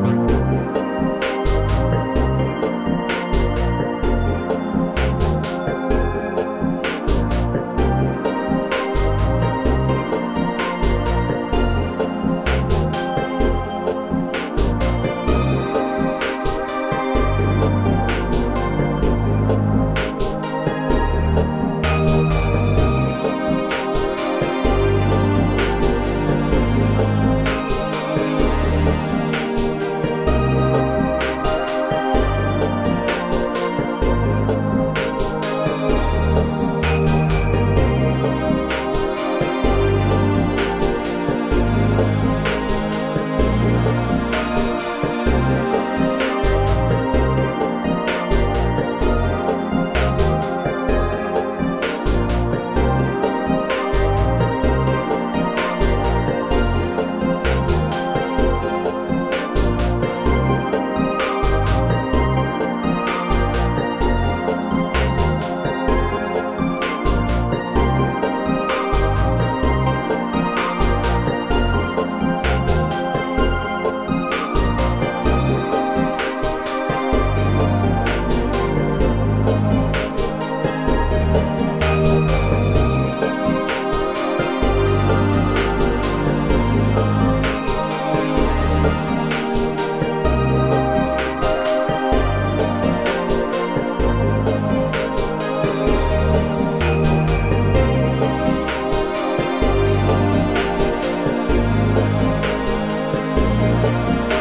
Música Música